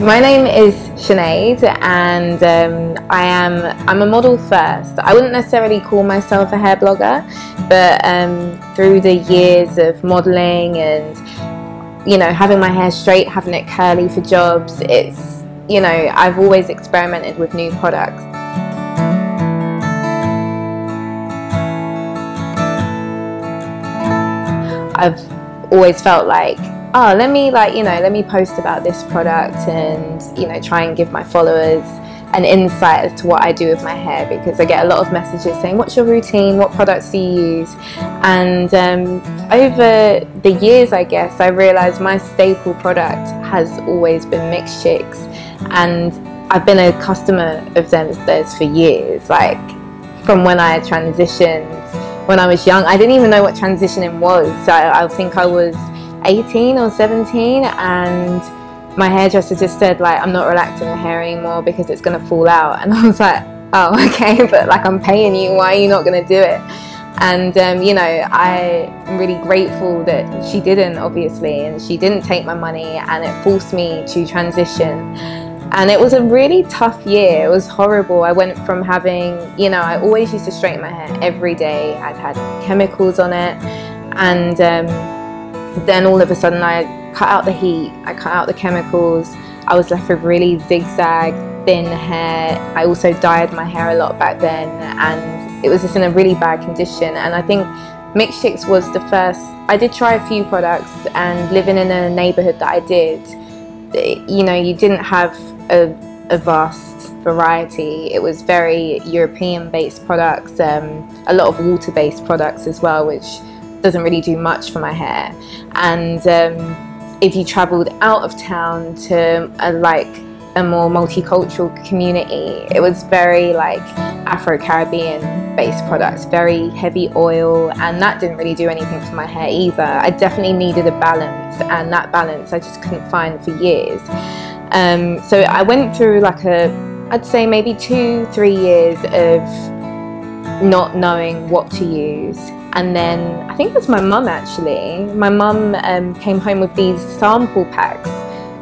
My name is Sinead and um, I am I'm a model first. I wouldn't necessarily call myself a hair blogger, but um, through the years of modeling and you know having my hair straight, having it curly for jobs, it's you know I've always experimented with new products. I've always felt like oh let me like you know let me post about this product and you know try and give my followers an insight as to what I do with my hair because I get a lot of messages saying what's your routine? What products do you use? And um, over the years I guess I realized my staple product has always been Mixed Chicks and I've been a customer of them theirs for years. Like from when I transitioned when I was young I didn't even know what transitioning was. I, I think I was 18 or 17 and my hairdresser just said like I'm not relaxing my hair anymore because it's gonna fall out. And I was like oh okay but like I'm paying you. Why are you not gonna do it? And um, you know I'm really grateful that she didn't obviously and she didn't take my money and it forced me to transition. And it was a really tough year. It was horrible. I went from having you know I always used to straighten my hair every day. I'd had chemicals on it and um, then all of a sudden I cut out the heat, I cut out the chemicals, I was left with really zigzag, thin hair. I also dyed my hair a lot back then and it was just in a really bad condition and I think Mixed Chicks was the first, I did try a few products and living in a neighbourhood that I did, you know, you didn't have a, a vast variety. It was very European based products, um, a lot of water based products as well, which doesn't really do much for my hair. And um, if you travelled out of town to a, like a more multicultural community, it was very like Afro-Caribbean based products, very heavy oil, and that didn't really do anything for my hair either. I definitely needed a balance, and that balance I just couldn't find for years. Um, so I went through like a, I'd say maybe two, three years of not knowing what to use and then I think it was my mum actually. My mum um, came home with these sample packs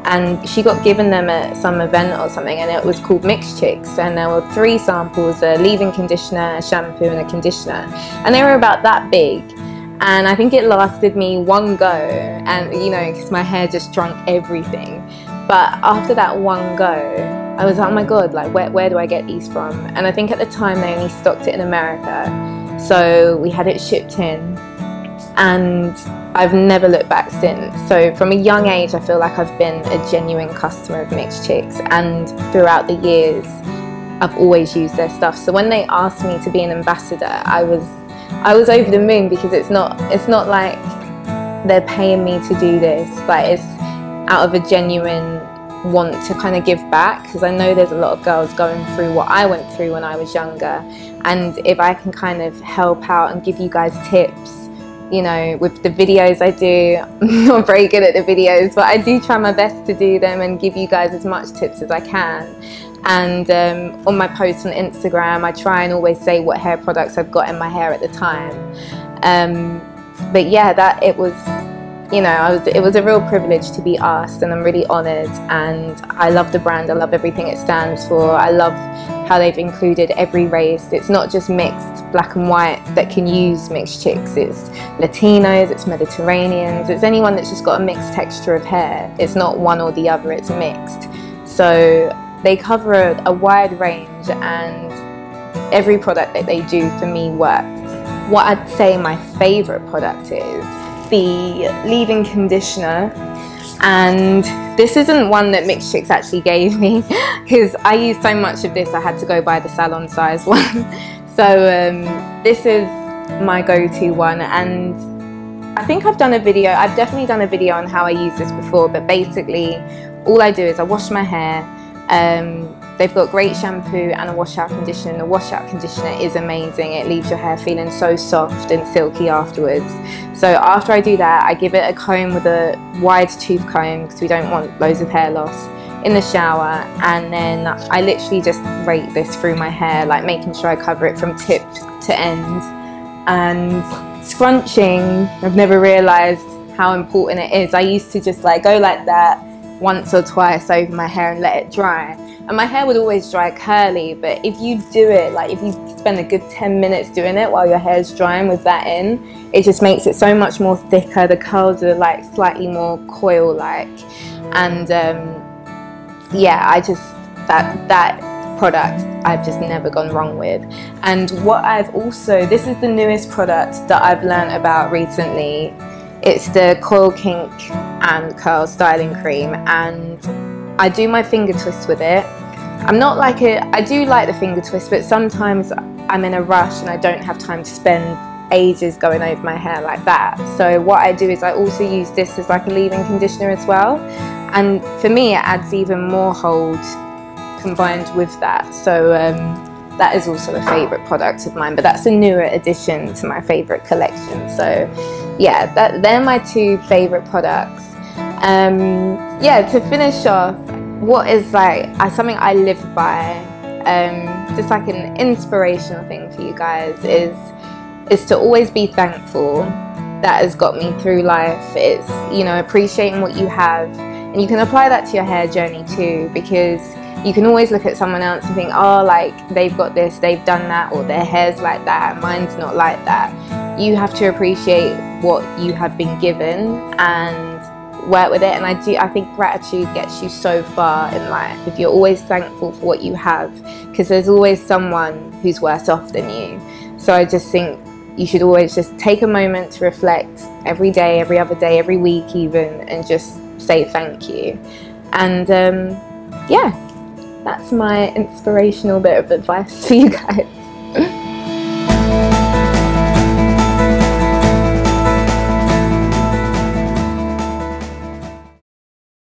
and she got given them at some event or something and it was called Mixed Chicks and there were three samples, a leave-in conditioner, a shampoo and a conditioner. And they were about that big. And I think it lasted me one go and you know because my hair just drunk everything. But after that one go I was like oh my god like where, where do I get these from? And I think at the time they only stocked it in America so we had it shipped in and I've never looked back since. So from a young age, I feel like I've been a genuine customer of Mixed Chicks and throughout the years, I've always used their stuff. So when they asked me to be an ambassador, I was I was over the moon because it's not it's not like they're paying me to do this. Like it's out of a genuine want to kind of give back because I know there's a lot of girls going through what I went through when I was younger. And if I can kind of help out and give you guys tips you know with the videos I do I'm not very good at the videos but I do try my best to do them and give you guys as much tips as I can. And um, on my posts on Instagram I try and always say what hair products I've got in my hair at the time. Um, but yeah that it was you know, was, it was a real privilege to be asked and I'm really honoured and I love the brand, I love everything it stands for. I love how they've included every race. It's not just mixed black and white that can use mixed chicks. It's Latinos, it's Mediterraneans, it's anyone that's just got a mixed texture of hair. It's not one or the other, it's mixed. So they cover a, a wide range and every product that they do for me works. What I'd say my favourite product is the leave-in conditioner. And this isn't one that Mixed Chicks actually gave me because I used so much of this I had to go buy the salon size one. So um, this is my go-to one. And I think I've done a video I've definitely done a video on how I use this before but basically all I do is I wash my hair um, They've got great shampoo and a washout conditioner. The washout conditioner is amazing. It leaves your hair feeling so soft and silky afterwards. So after I do that, I give it a comb with a wide tooth comb because we don't want loads of hair loss in the shower and then I literally just rake this through my hair like making sure I cover it from tip to end and scrunching I've never realized how important it is I used to just like go like that once or twice over my hair and let it dry. And my hair would always dry curly, but if you do it, like if you spend a good 10 minutes doing it while your hair's drying with that in, it just makes it so much more thicker. The curls are like slightly more coil-like. And um, yeah, I just, that, that product I've just never gone wrong with. And what I've also, this is the newest product that I've learned about recently. It's the Coil Kink and Curl Styling Cream and I do my finger twist with it. I'm not like it, I do like the finger twist but sometimes I'm in a rush and I don't have time to spend ages going over my hair like that. So what I do is I also use this as like a leave-in conditioner as well. And for me it adds even more hold combined with that. So um, that is also a favourite product of mine, but that's a newer addition to my favourite collection. So yeah, that, they're my two favourite products. Um, yeah, to finish off, what is like something I live by, um, just like an inspirational thing for you guys is is to always be thankful. That has got me through life. It's you know appreciating what you have, and you can apply that to your hair journey too because you can always look at someone else and think, oh, like they've got this, they've done that, or their hair's like that, mine's not like that. You have to appreciate what you have been given and work with it. And I do, I think gratitude gets you so far in life if you're always thankful for what you have, because there's always someone who's worse off than you. So I just think you should always just take a moment to reflect every day, every other day, every week, even, and just say thank you. And um, yeah, that's my inspirational bit of advice for you guys.